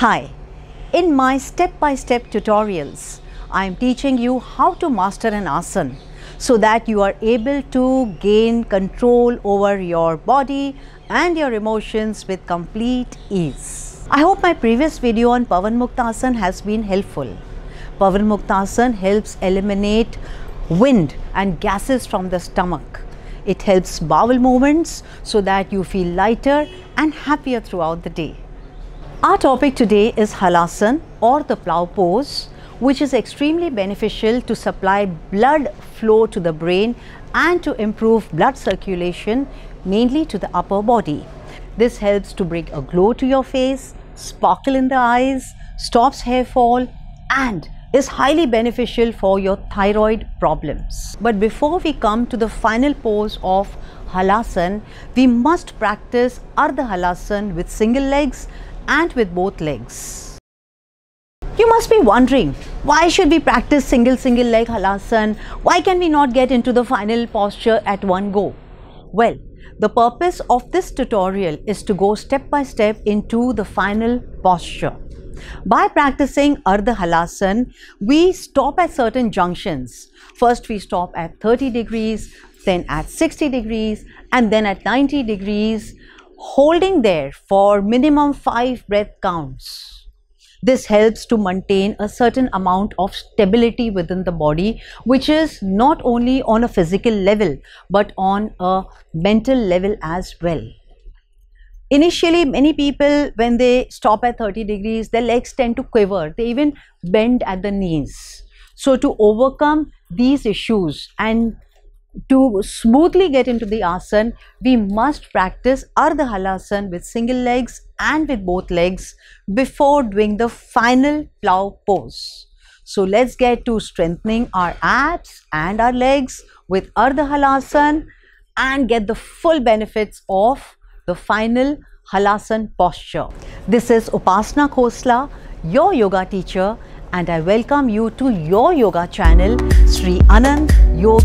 Hi, in my step-by-step tutorials, I am teaching you how to master an asana so that you are able to gain control over your body and your emotions with complete ease. I hope my previous video on Pavan Muktasana has been helpful. Pavan Muktasana helps eliminate wind and gases from the stomach. It helps bowel movements so that you feel lighter and happier throughout the day. Our topic today is Halasana or the plow pose which is extremely beneficial to supply blood flow to the brain and to improve blood circulation mainly to the upper body. This helps to bring a glow to your face, sparkle in the eyes, stops hair fall and is highly beneficial for your thyroid problems. But before we come to the final pose of Halasana, we must practice Ardha Halasana with single legs and with both legs. You must be wondering, why should we practice single single leg halasana? Why can we not get into the final posture at one go? Well, the purpose of this tutorial is to go step by step into the final posture. By practicing Ardha Halasana, we stop at certain junctions. First we stop at 30 degrees, then at 60 degrees and then at 90 degrees holding there for minimum 5 breath counts. This helps to maintain a certain amount of stability within the body which is not only on a physical level but on a mental level as well. Initially many people when they stop at 30 degrees their legs tend to quiver, they even bend at the knees. So to overcome these issues and to smoothly get into the asana, we must practice Ardha Halasana with single legs and with both legs before doing the final plow pose. So let's get to strengthening our abs and our legs with Ardha Halasana and get the full benefits of the final Halasana posture. This is Upaasna Khosla, your yoga teacher and I welcome you to your yoga channel Sri Anand Yog